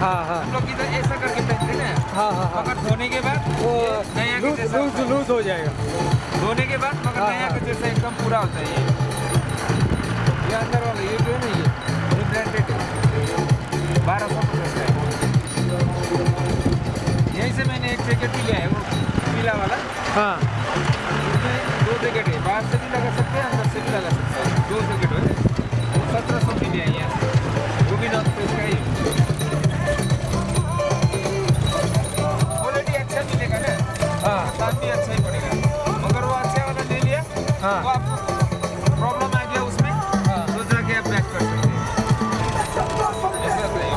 हो हैं। हम लोग इधर ऐसा करके हैं ना। हाँ हाँ हाँ। मगर धोने के बाद वो नया लूज लूज लूज हो जाएगा। धोने के बाद मगर हाँ, नया हाँ। के जैसा एकदम पूरा होता है ये। ये अंदर वाला ये जो है ना ये ब्रांडेड है। बारह सौ का है। यहीं से मैंने एक जैकेट भी लिया है वो पीला वाला। हाँ। उसमें दो जैकेट है। बाहर से भी लगा सकते हैं अंदर से भी लगा सकते हैं। दो जैकेट है सत्रह सौ की लिया है यहाँ वो भी नॉर्थ फेस का ही। हाँ। आपको प्रॉब्लम आ गया उसमें? तो जाके आप बैक कर सकते हैं।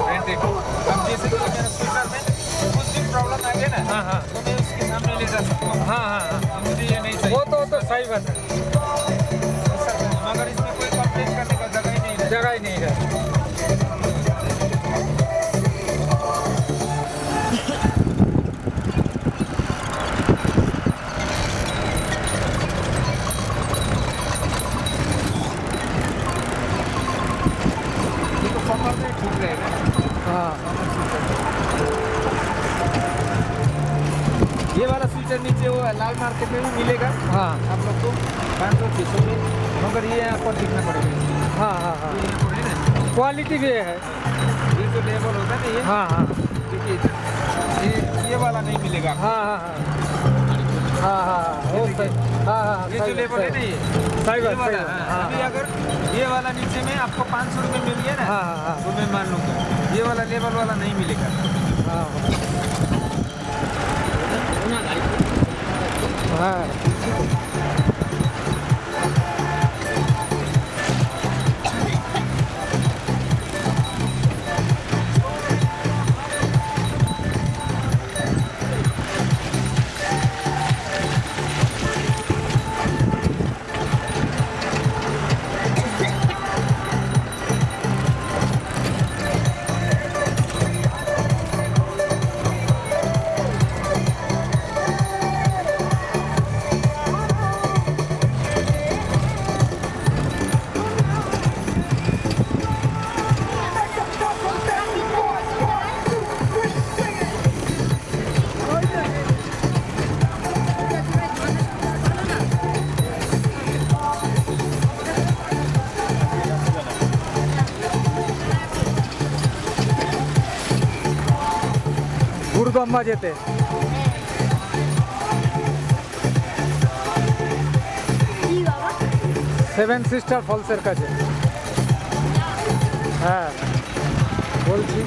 है जैसे कि मेरा स्वेटर में कुछ भी प्रॉब्लम आ गया ना हाँ हाँ। तो मैं उसके सामने ले जा सकता हूँ। हाँ हाँ हाँ। अब मुझे ये नहीं चाहिए। वो तो तो सही बात है। क्वालिटी भी है। ये जो लेबल होता है ना ये? हाँ हाँ। देखिए ये ये वाला नहीं मिलेगा। हाँ हाँ हाँ। हाँ हाँ हाँ हाँ हाँ ये जो लेबल है ना ये? सही बात वाला हाँ, हाँ अभी अगर ये वाला नीचे में आपको पाँच सौ रुपये मिल गया ना हाँ हाँ हाँ। तो मैं मान लूँगा ये वाला लेबल वाला नहीं मिलेगा। हाँ। हाँ। গুরুগম্মা যেতে সেভেন সিস্টার ফলসের কাছে। হ্যাঁ। বলছি।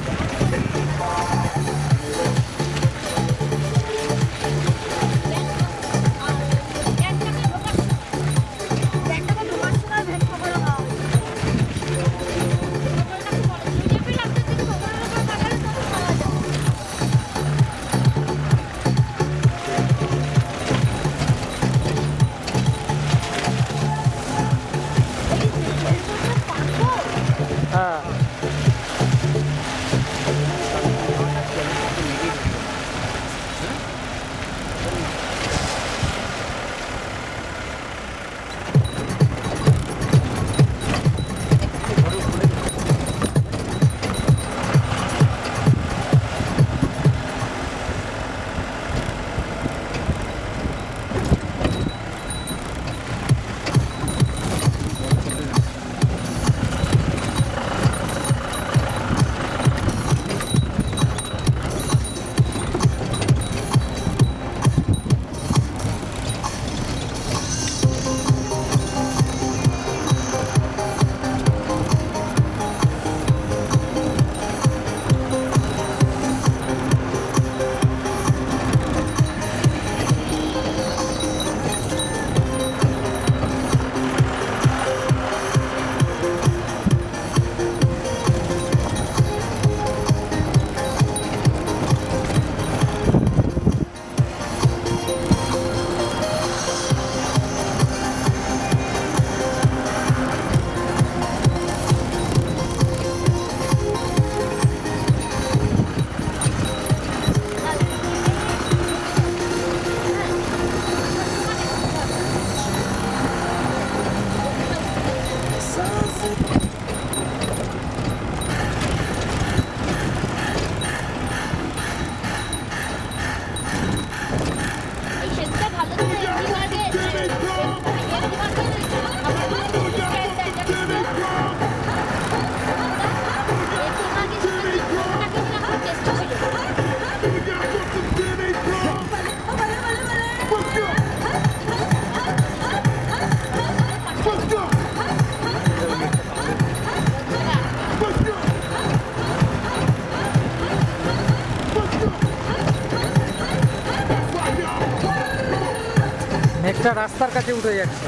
মাছটা রাস্তার কাছে উঠে যাচ্ছে।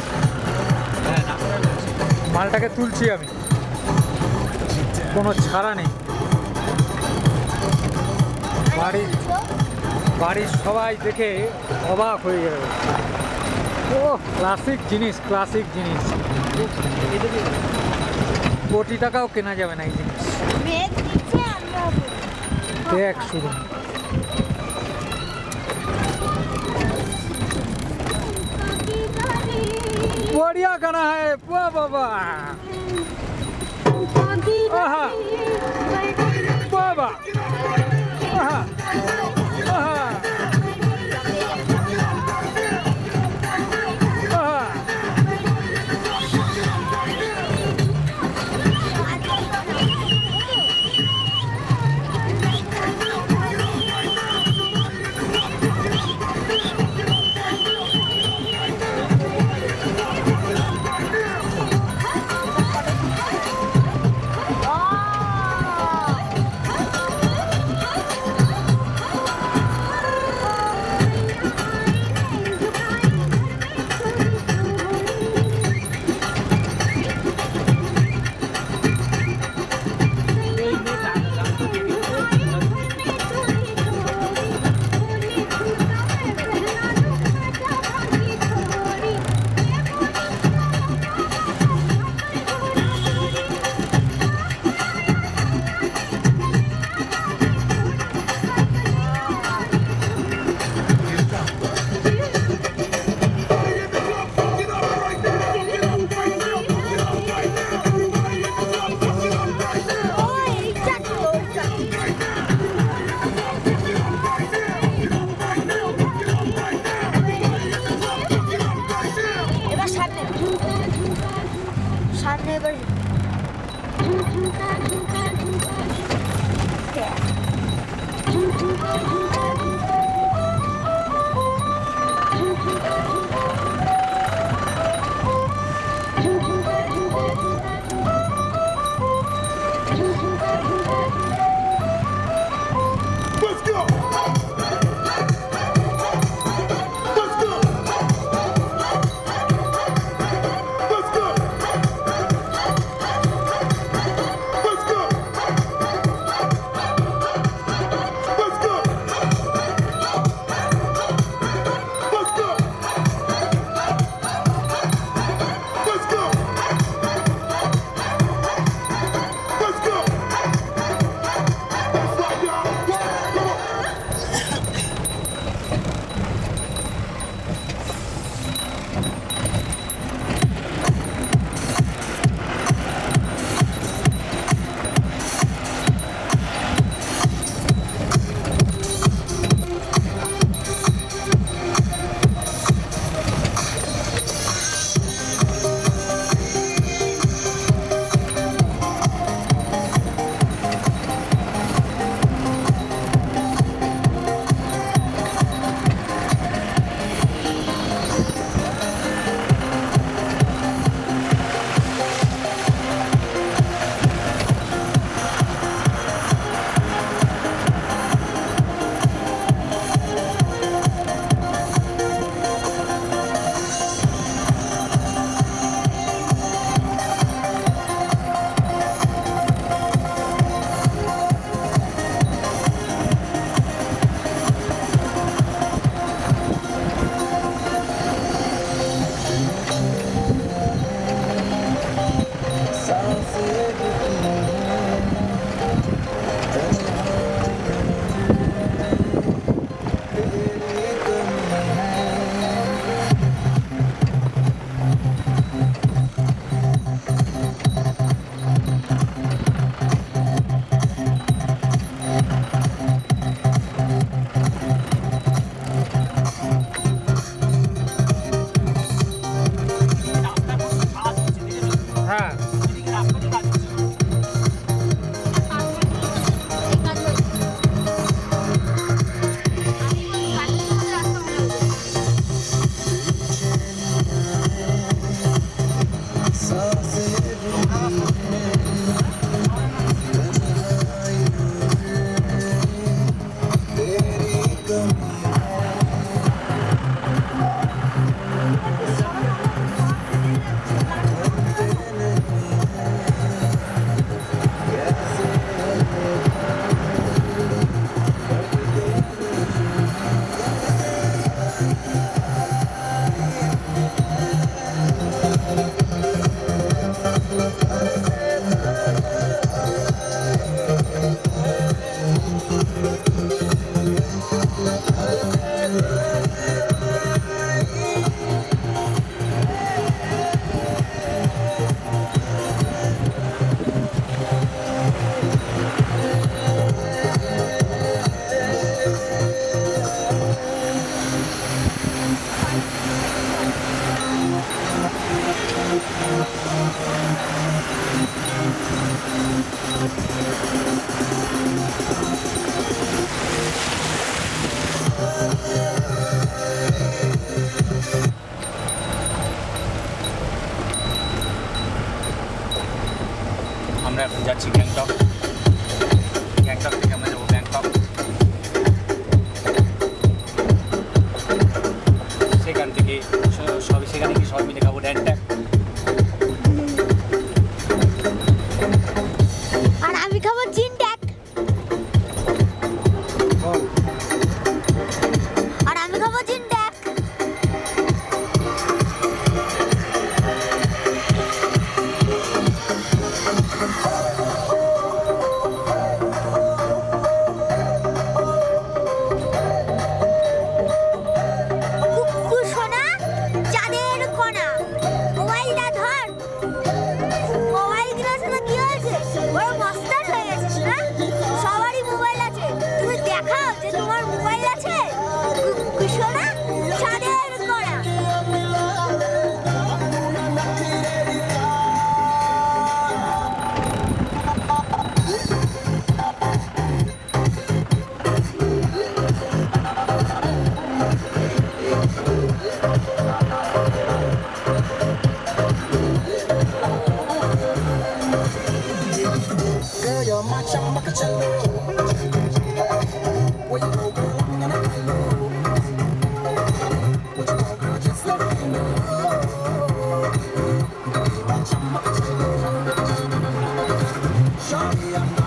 মালটাকে তুলছি আমি। কোনো ছাড়া নেই। বাড়ির বাড়ির সবাই দেখে অবাক হয়ে যাবে ও ক্লাসিক জিনিস ক্লাসিক জিনিস। কোটি টাকাও কেনা যাবে না এই জিনিস। দেখ শুধু। बढ़िया गाना है। वाह वाह वाह। वाह वाह।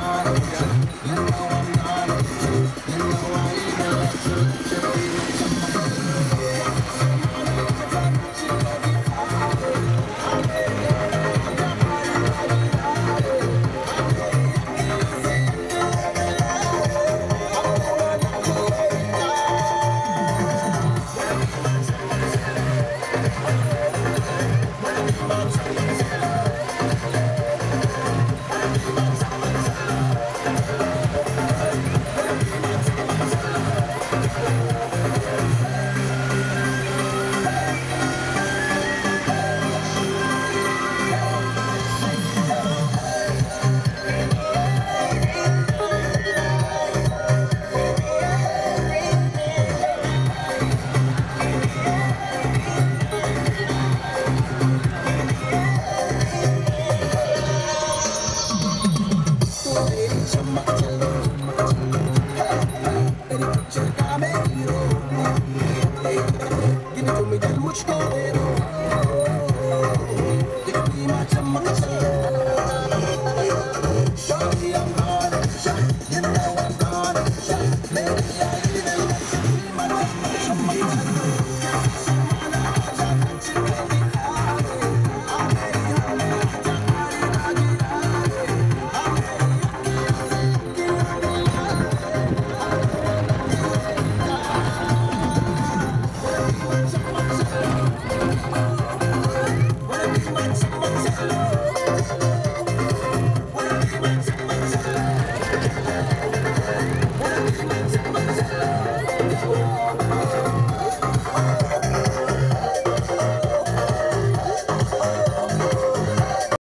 Yeah.